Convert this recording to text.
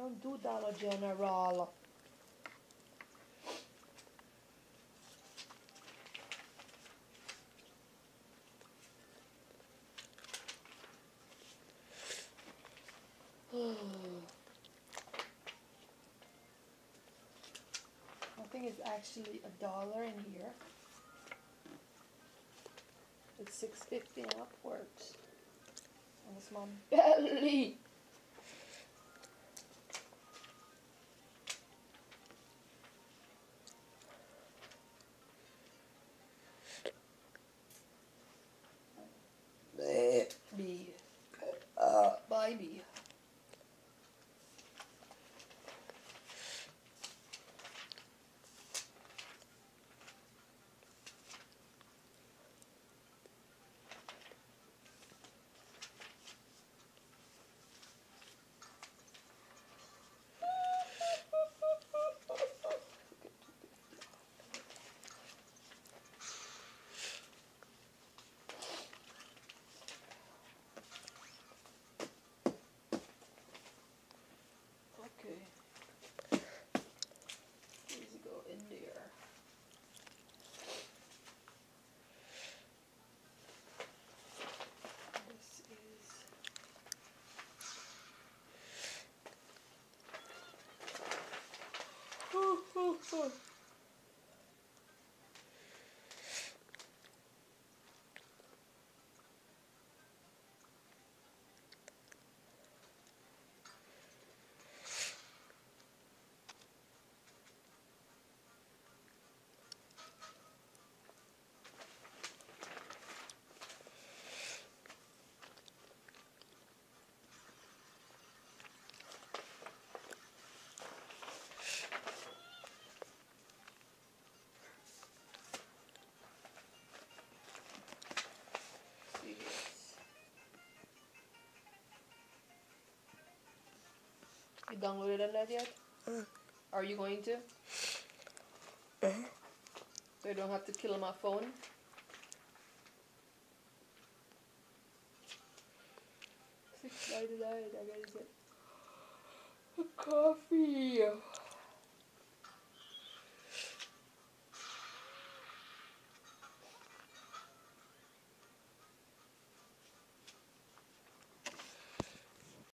don't do Dollar General. I think it's actually a dollar in here. It's six fifty and upwards. And it's my belly. Ooh, You downloaded that yet? Mm. Are you going to? uh, So I don't have to kill my phone? Six ninety nine, I gotta get coffee.